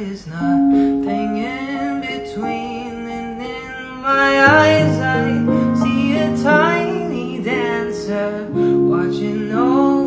is nothing in between. And in my eyes I see a tiny dancer Watching over